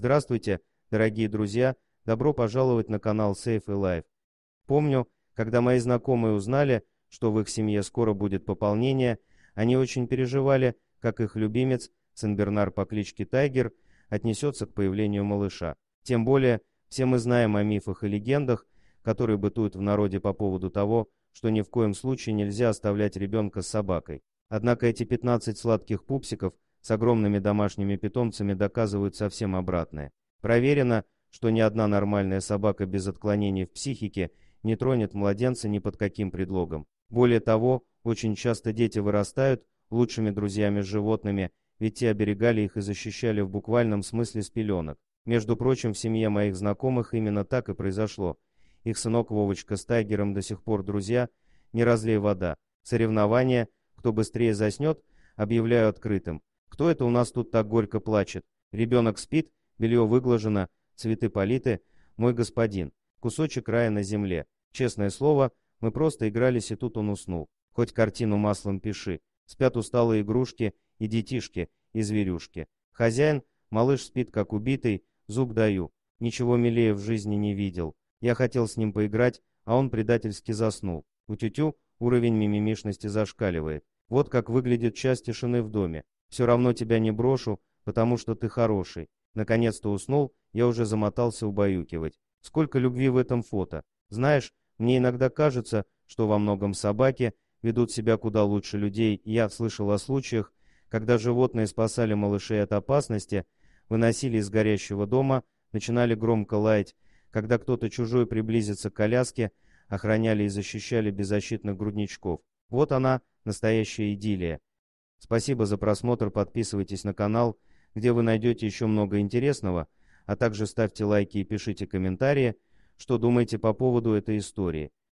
Здравствуйте, дорогие друзья, добро пожаловать на канал Safe и Life. Помню, когда мои знакомые узнали, что в их семье скоро будет пополнение, они очень переживали, как их любимец, Сенбернар по кличке Тайгер, отнесется к появлению малыша. Тем более, все мы знаем о мифах и легендах, которые бытуют в народе по поводу того, что ни в коем случае нельзя оставлять ребенка с собакой. Однако эти 15 сладких пупсиков с огромными домашними питомцами доказывают совсем обратное. Проверено, что ни одна нормальная собака без отклонений в психике не тронет младенца ни под каким предлогом. Более того, очень часто дети вырастают лучшими друзьями с животными, ведь те оберегали их и защищали в буквальном смысле с пеленок. Между прочим, в семье моих знакомых именно так и произошло. Их сынок Вовочка с Тайгером до сих пор друзья, не разлей вода. Соревнования, кто быстрее заснет, объявляю открытым. Кто это у нас тут так горько плачет? Ребенок спит, белье выглажено, цветы политы. Мой господин. Кусочек рая на земле. Честное слово, мы просто игрались, и тут он уснул. Хоть картину маслом пиши. Спят усталые игрушки и детишки, и зверюшки. Хозяин, малыш спит как убитый, зуб даю. Ничего милее в жизни не видел. Я хотел с ним поиграть, а он предательски заснул. У тютю уровень мимимишности зашкаливает. Вот как выглядит час тишины в доме. Все равно тебя не брошу, потому что ты хороший. Наконец-то уснул, я уже замотался убаюкивать. Сколько любви в этом фото. Знаешь, мне иногда кажется, что во многом собаки ведут себя куда лучше людей. Я слышал о случаях, когда животные спасали малышей от опасности, выносили из горящего дома, начинали громко лаять, когда кто-то чужой приблизится к коляске, охраняли и защищали беззащитных грудничков. Вот она, настоящая идиллия. Спасибо за просмотр, подписывайтесь на канал, где вы найдете еще много интересного, а также ставьте лайки и пишите комментарии, что думаете по поводу этой истории.